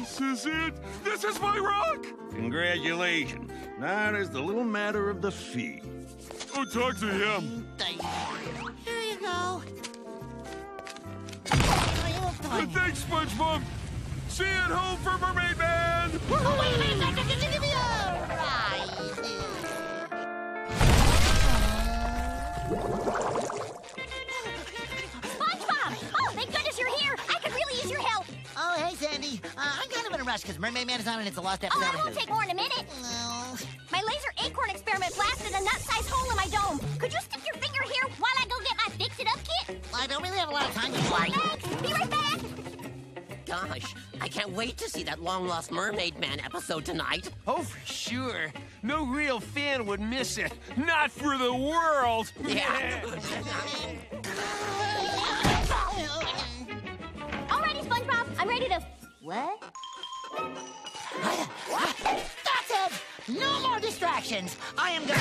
This is it. This is my rock. Congratulations. Now it is the little matter of the fee. Oh, talk to him. Here you go. Thanks, SpongeBob. See you at home for Mermaid Man. Oh, wait a minute! All right. SpongeBob! Rush because Mermaid Man is on and it's a lost Oh, that won't take more than a minute! No. My laser acorn experiment blasted a nut-sized hole in my dome. Could you stick your finger here while I go get my fix-it-up kit? I don't really have a lot of time to like. Thanks! Be right back! Gosh, I can't wait to see that long lost Mermaid Man episode tonight. Oh, for sure. No real fan would miss it. Not for the world. Yeah. Alrighty, SpongeBob, I'm ready to... What? That's it! No more distractions. I am gonna.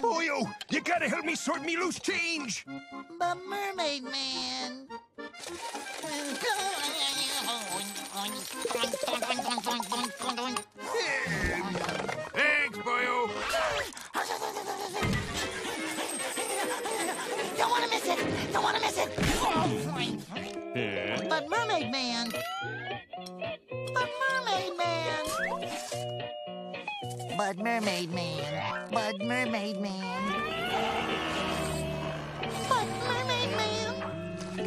Boyo, you gotta help me sort me loose change. The Mermaid Man. Thanks, Boyo. Don't want to miss it. Don't want to miss it. Oh. But Mermaid Man. But Mermaid Man. But Mermaid Man. But Mermaid Man. But Mermaid Man.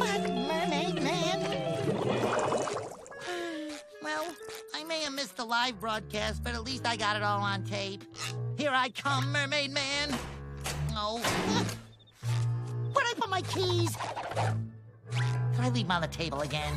But Mermaid Man. Well, I may have missed the live broadcast, but at least I got it all on tape. Here I come, Mermaid Man. Oh. Where'd I put my keys? I leave on the table again?